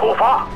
出发